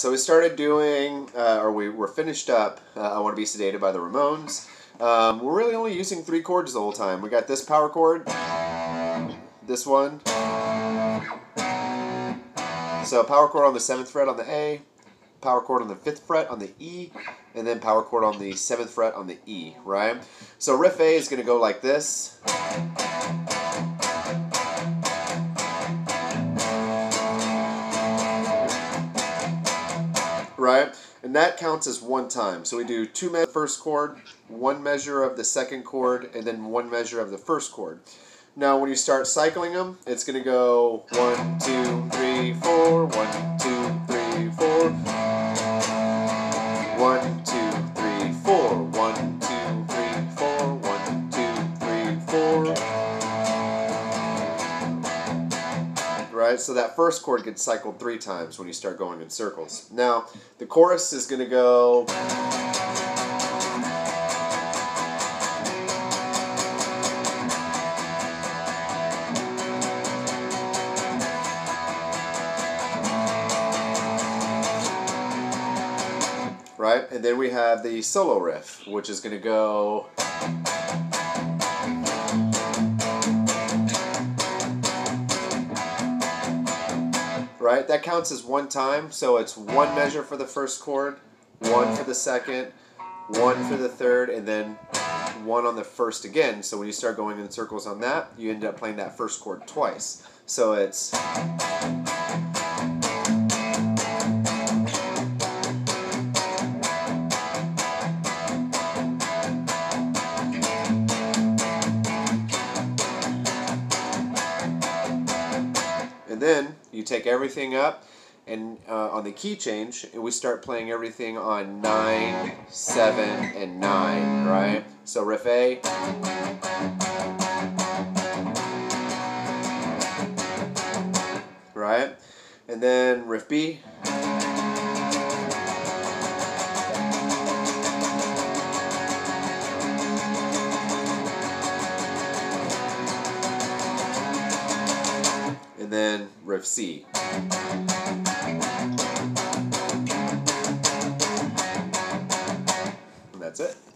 So we started doing, uh, or we were finished up, uh, I Want to Be Sedated by the Ramones. Um, we're really only using three chords the whole time. We got this power chord, this one. So power chord on the 7th fret on the A, power chord on the 5th fret on the E, and then power chord on the 7th fret on the E, right? So riff A is going to go like this. Right? And that counts as one time. So we do two measure first chord, one measure of the second chord, and then one measure of the first chord. Now when you start cycling them, it's going to go one, two, three, four, one, two, three, four, one, two, three, four, right? So that first chord gets cycled three times when you start going in circles. Now, the chorus is going to go... Right? And then we have the solo riff, which is going to go... right? That counts as one time, so it's one measure for the first chord, one for the second, one for the third, and then one on the first again. So when you start going in circles on that, you end up playing that first chord twice. So it's... And then you take everything up and uh, on the key change, we start playing everything on 9, 7, and 9, right? So riff A. Right? And then riff B. and then riff C. And that's it.